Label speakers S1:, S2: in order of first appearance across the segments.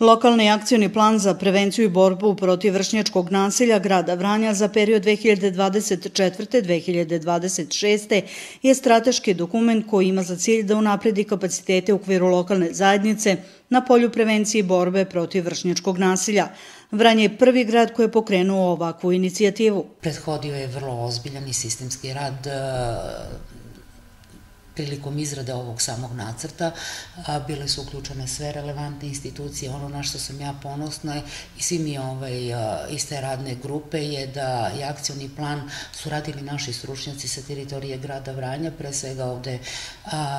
S1: Lokalni akcioni plan za prevenciju i borbu protiv vršnjačkog nasilja grada Vranja za period 2024-2026 je strateški dokument koji ima za cilj da unapredi kapacitete u okviru lokalne zajednice na polju prevencije i borbe protiv vršnjačkog nasilja. Vranje je prvi grad koji je pokrenuo ovakvu inicijativu.
S2: Prethodio je vrlo ozbiljan i sistemski rad prilikom izrade ovog samog nacrta bile su uključene sve relevantne institucije. Ono na što sam ja ponosna i svi mi ovaj, iz te radne grupe je da je akcioni plan su radili naši stručnjaci sa teritorije grada Vranja. Pre svega ovde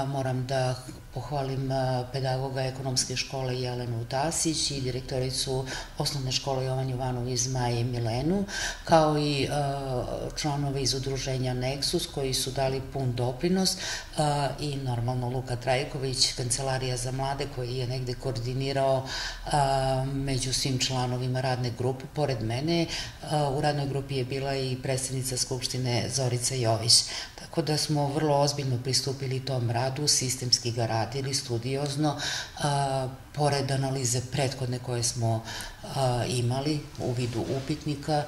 S2: moram da pohvalim pedagoga ekonomske škole Jelenu Tasić i direktoricu osnovne škole Jovan Jovanov iz Maje Milenu, kao i članove iz udruženja Nexus koji su dali pun doprinos i normalno Luka Trajković, Kancelarija za mlade koji je negde koordinirao među svim članovima radne grupe. Pored mene u radnoj grupi je bila i predsednica Skupštine Zorica Jović. Tako da smo vrlo ozbiljno pristupili tom radu, sistemski ga radili, studiozno, pored analize prethodne koje smo imali u vidu upitnika,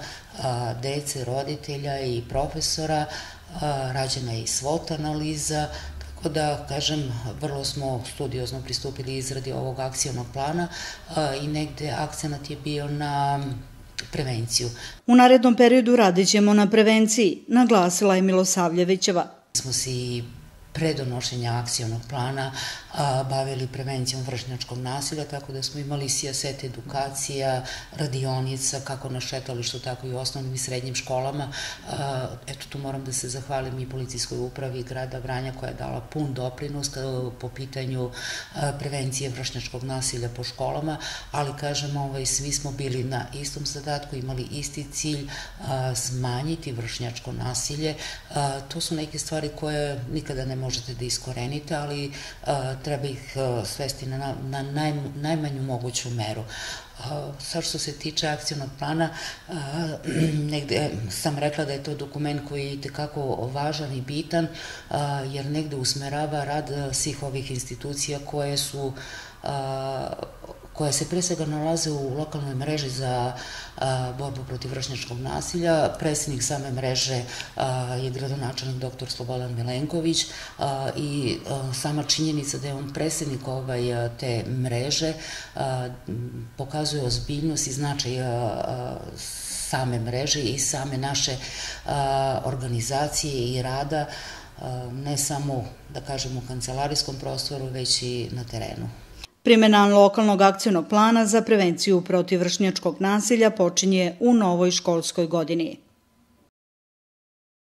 S2: dece, roditelja i profesora, rađena je i SWOT analiza, tako da, kažem, vrlo smo studiozno pristupili izradi ovog akcijonog plana i negde akcenat je bio na prevenciju.
S1: U narednom periodu radit ćemo na prevenciji, naglasila je Milosavljevićeva.
S2: Smo si pre donošenja akcijonog plana bavili prevencijom vršnjačkog nasilja, tako da smo imali sijaset edukacija, radionica, kako na šetalištu, tako i u osnovnim i srednjim školama. Eto, tu moram da se zahvalim i policijskoj upravi grada Vranja koja je dala pun doprinos po pitanju prevencije vršnjačkog nasilja po školama, ali kažem, ovaj, svi smo bili na istom zadatku, imali isti cilj smanjiti vršnjačko nasilje. To su neke stvari koje nikada ne možete da iskorenite, ali treba ih svesti na, na naj, najmanju moguću meru. Sad što se tiče akcijnog plana, negde sam rekla da je to dokument koji je tekako važan i bitan, jer negde usmerava rad svih ovih institucija koje su koja se pre svega nalaze u lokalnoj mreži za borbu protiv vršnjačkog nasilja. Predsednik same mreže je gradonačelnik dr. Slobodan Milenković i sama činjenica da je on predsednik ovaj, te mreže pokazuje ozbiljnost i značaj same mreže i same naše organizacije i rada ne samo, da kažemo, u kancelarijskom prostoru, već i na terenu.
S1: Primjena lokalnog akcijnog plana za prevenciju protiv vršnjačkog nasilja počinje u novoj školskoj godini.